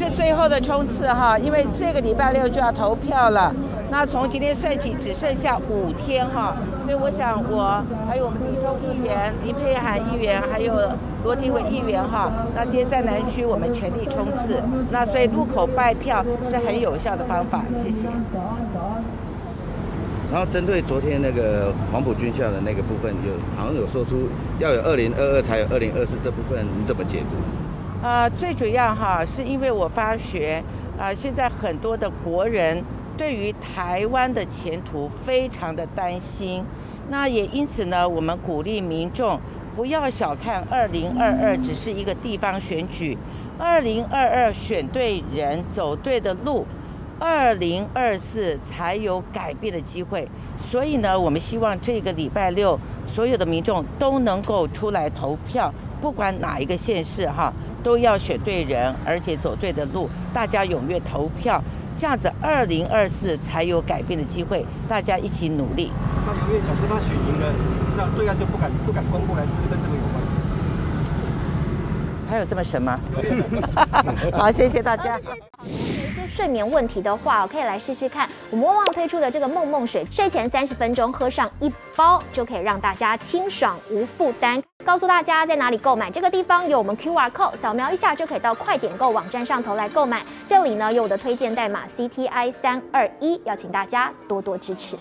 是最后的冲刺哈，因为这个礼拜六就要投票了。那从今天算起，只剩下五天哈，所以我想我还有我们的州议员林佩涵议员，还有罗廷伟议员哈，那今天在南区我们全力冲刺。那所以路口拜票是很有效的方法，谢谢。然后针对昨天那个黄埔军校的那个部分，有好像有说出要有二零二二才有二零二四这部分，你怎么解读？呃，最主要哈，是因为我发觉啊，现在很多的国人。对于台湾的前途非常的担心，那也因此呢，我们鼓励民众不要小看二零二二只是一个地方选举，二零二二选对人走对的路，二零二四才有改变的机会。所以呢，我们希望这个礼拜六所有的民众都能够出来投票，不管哪一个县市哈，都要选对人，而且走对的路，大家踊跃投票。这样子，二零二四才有改变的机会，大家一起努力。那永远假设他选赢了，那对岸就不敢不敢公布，还是跟这个有关？还有这么神吗？好，谢谢大家。有一些睡眠问题的话，可以来试试看我们旺旺推出的这个梦梦水，睡前三十分钟喝上一包，就可以让大家清爽无负担。告诉大家在哪里购买，这个地方有我们 QR code，扫描一下就可以到快点购网站上头来购买。这里呢有我的推荐代码 CTI 三二一，邀请大家多多支持。